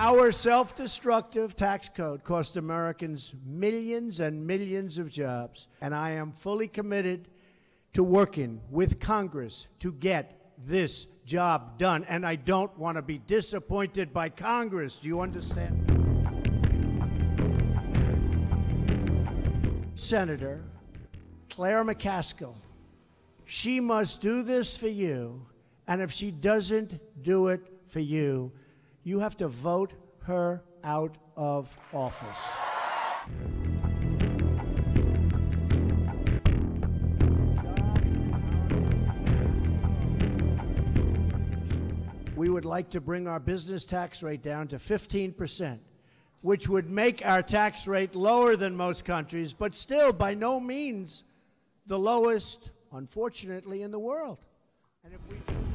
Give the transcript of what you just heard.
Our self destructive tax code cost Americans millions and millions of jobs, and I am fully committed to working with Congress to get this job done. And I don't want to be disappointed by Congress. Do you understand? Senator Claire McCaskill, she must do this for you. And if she doesn't do it for you, you have to vote her out of office. We would like to bring our business tax rate down to 15%, which would make our tax rate lower than most countries, but still by no means the lowest, unfortunately, in the world. And if we